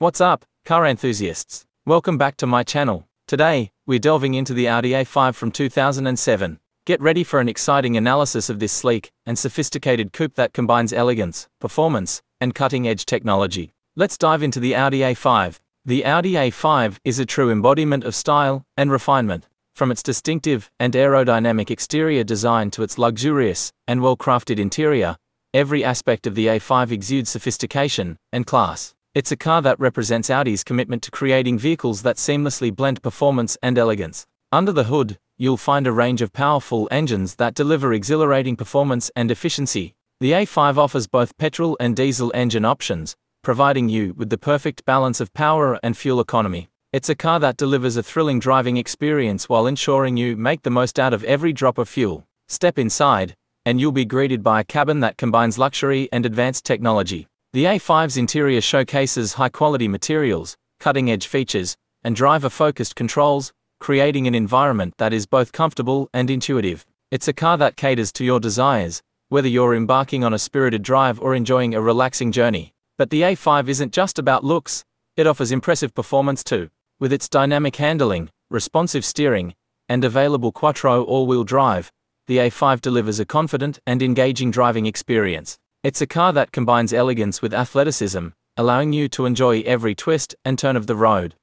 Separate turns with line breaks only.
What's up, car enthusiasts? Welcome back to my channel. Today, we're delving into the Audi A5 from 2007. Get ready for an exciting analysis of this sleek and sophisticated coupe that combines elegance, performance, and cutting-edge technology. Let's dive into the Audi A5. The Audi A5 is a true embodiment of style and refinement. From its distinctive and aerodynamic exterior design to its luxurious and well-crafted interior, every aspect of the A5 exudes sophistication and class. It's a car that represents Audi's commitment to creating vehicles that seamlessly blend performance and elegance. Under the hood, you'll find a range of powerful engines that deliver exhilarating performance and efficiency. The A5 offers both petrol and diesel engine options, providing you with the perfect balance of power and fuel economy. It's a car that delivers a thrilling driving experience while ensuring you make the most out of every drop of fuel. Step inside, and you'll be greeted by a cabin that combines luxury and advanced technology. The A5's interior showcases high-quality materials, cutting-edge features, and driver-focused controls, creating an environment that is both comfortable and intuitive. It's a car that caters to your desires, whether you're embarking on a spirited drive or enjoying a relaxing journey. But the A5 isn't just about looks, it offers impressive performance too. With its dynamic handling, responsive steering, and available Quattro all-wheel drive, the A5 delivers a confident and engaging driving experience. It's a car that combines elegance with athleticism, allowing you to enjoy every twist and turn of the road.